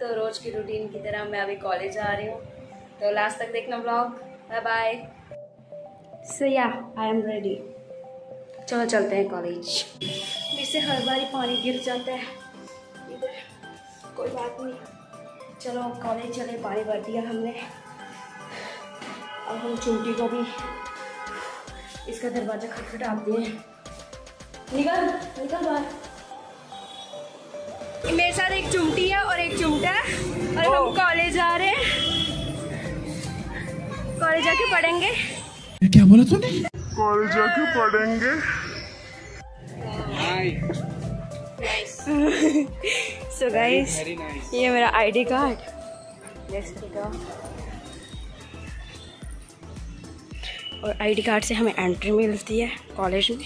तो रोज की रूटीन की तरह मैं अभी कॉलेज जा रही हूँ। तो लास्ट तक देखना vlog. बाय बाय सो या आई एम रेडी चलो चलते हैं कॉलेज जिससे हर बार पानी गिर जाता है। इधर कोई बात नहीं। चलो कॉलेज चले पानी भर दिया हमने। अब हम चुंटी को भी इसका दरवाज़ा खटखटाते हैं। निकल निकल बाहर। मेरे साथ एक चुमटी है और एक चुमटा है। और हम कॉलेज जा रहे हैं। कॉलेज जाके पढ़ेंगे। क्या बोला तूने? कॉलेज जाके पढ़ेंगे। सो गाइस ये मेरा आईडी कार्ड और आईडी कार्ड से हमें एंट्री मिलती है कॉलेज में.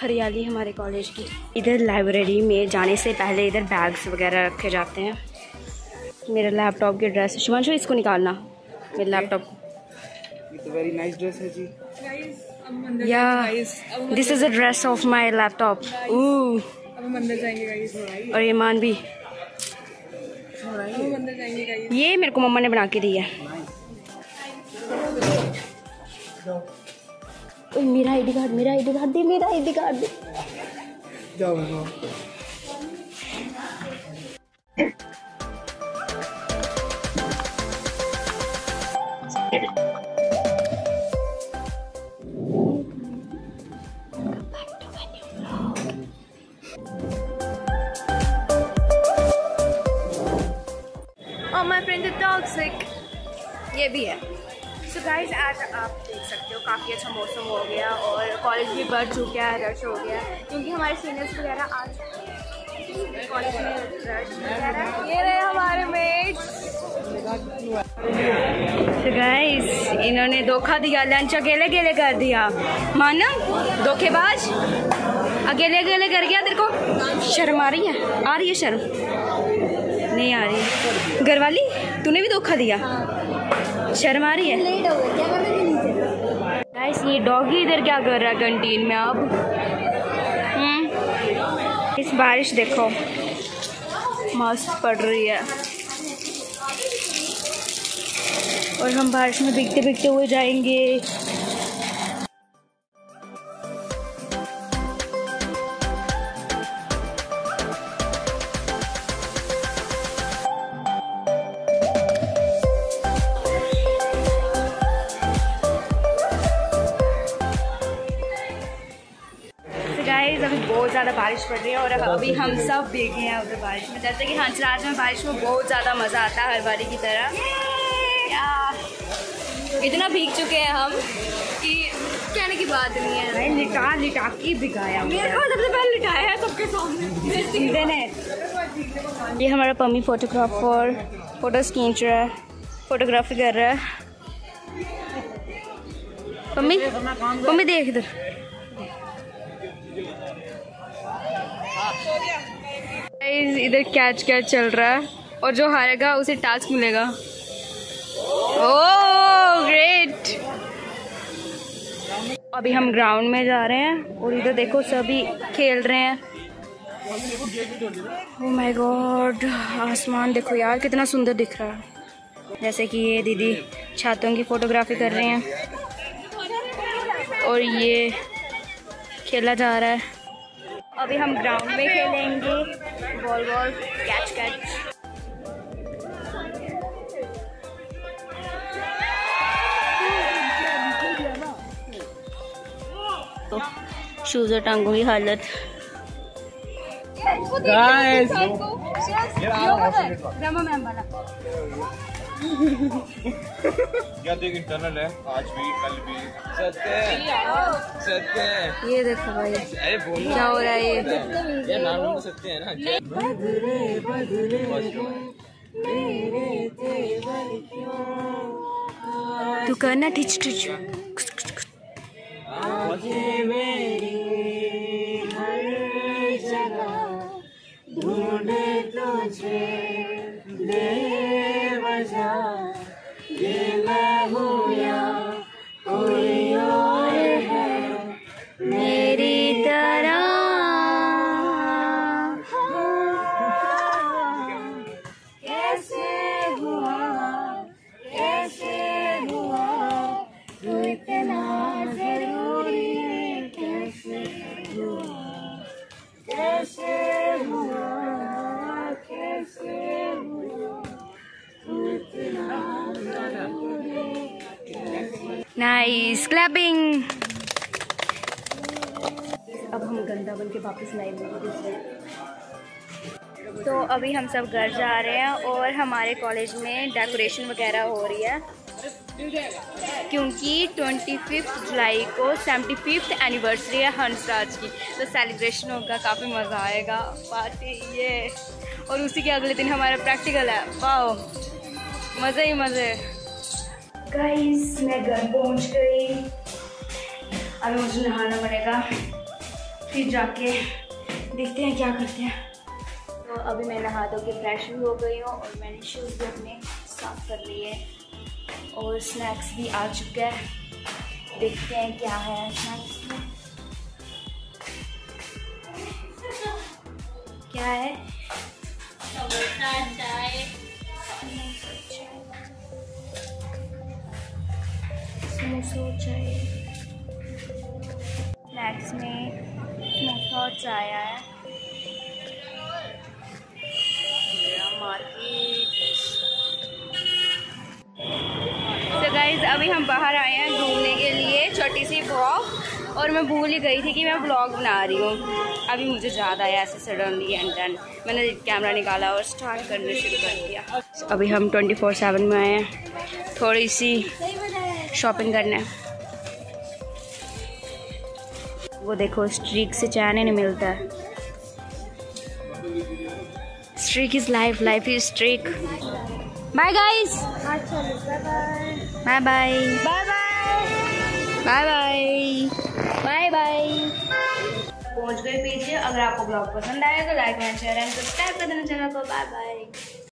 हरियाली हमारे कॉलेज की. इधर लाइब्रेरी में जाने से पहले इधर बैग्स वगैरह रखे जाते हैं. मेरा लैपटॉप की ड्रेस शिवांशु इसको निकालना. मेरे लैपटॉप ये तो वेरी नाइस ड्रेस है जी। या this is a dress of my laptop और ये मान भी। ये मेरे को मम्मा ने बना के दी है। मेरा आईडी कार्ड मेरा आईडी कार्ड दे, मेरा आईडी कार्ड दे। जाओ। फ्रेंड टॉक्सिक ये भी है। सो गाइस आज आप देख सकते हो, काफ़ी अच्छा मौसम हो गया और कॉलेज भी बढ़ चुका है रश हो गया है। क्योंकि हमारे सीनियर्स वगैरह में रश वगैरह। ये रहे हमारे मेट्स तो गाइस इन्होंने धोखा दिया लंच अकेले अकेले कर दिया। माना, धोखेबाज? अकेले अकेले कर गया तेरे को? शर्म आ रही है? आ रही है शर्म? नहीं आ रही। घर वाली? तूने भी धोखा दिया। शर्म आ रही है? गाइस ये डॉगी इधर क्या कर रहा है कंटीन में अब? हम्म। इस बारिश देखो। मस्त पड़ रही है। और हम बारिश में भीगते भीगते हुए जाएँगे। बहुत ज़्यादा बारिश पड़ रही है और अभी हम सब भीगे हैं उधर बारिश में। जैसे कि हंसराज में बारिश में बहुत ज़्यादा मज़ा आता है हर बारी की तरह। इतना भीग चुके हैं हम कि कहने की बात नहीं है। भाई लिटा लिटा के भिगाया। मेरे को सबसे पहले लिटाया है सबके सामने। ये हमारा पम्मी फोटोग्राफर फ़ोटोज़ खींच रहा है फोटोग्राफी कर रहा है। पम्मी पम्मी देख इधर। Guys, इधर कैच कैच चल रहा है। और जो हारेगा उसे टास्क मिलेगा। ओह ग्रेट अभी हम ग्राउंड में जा रहे हैं और इधर देखो सभी खेल रहे हैं। ओह माय गॉड आसमान देखो यार कितना सुंदर दिख रहा है। जैसे कि ये दीदी छातों की फोटोग्राफी कर रहे हैं। और ये खेला जा रहा है। अभी हम ग्राउंड में खेलेंगे। Ball ball catch catch shoes और टांगों की हालत। गाइस या देख इंटरनल है? आज भी कल भी। सत्य सत्य ये देखो भाई। अरे बोलो क्या हो रहा है ये? ये नाम सत्य है ना? तू करना टिच टिच ढूंढे नाइस क्लैपिंग अब हम गंदा बन के वापस लाएँगे तो अभी हम सब घर जा रहे हैं और हमारे कॉलेज में डेकोरेशन वगैरह हो रही है। क्योंकि ट्वेंटी फिफ्थ जुलाई को सेवेंटी फिफ्थ एनिवर्सरी है हंसराज की। तो सेलिब्रेशन होगा, काफ़ी मज़ा आएगा। पार्टी, ये। और उसी के अगले दिन हमारा प्रैक्टिकल है। वाओ मज़े ही मज़े। गाइस मैं घर पहुँच गई। अभी मुझे नहाना पड़ेगा। फिर जाके देखते हैं क्या करते हैं। तो अभी मैं नहा धो के फ्रेश भी हो गई हूँ और मैंने शूज़ भी अपने साफ़ कर लिए और स्नैक्स भी आ चुका है। देखते हैं क्या है स्नैक्स में। क्या है? समोसा और चाय स्नैक्स में समोसा और चाय आया है। तो गाइज़ अभी हम बाहर आए हैं घूमने के लिए छोटी सी वॉक और मैं भूल ही गई थी कि मैं ब्लॉग बना रही हूँ। अभी मुझे याद आया ऐसे सडनली एंड देन मैंने कैमरा निकाला और स्टार्ट करने शुरू कर दिया। अभी हम ट्वेंटी फोर सेवन में आए हैं। थोड़ी सी शॉपिंग करने वो देखो स्ट्रीक से चैन ही नहीं मिलता। Streak is life life is streak bye guys bye bye bye bye bye bye bye bye पहुँच गए पीछे अगर आपको ब्लॉग पसंद आया तो लाइक करना शेयर एंड सब्सक्राइब कर देना चैनल को। Bye bye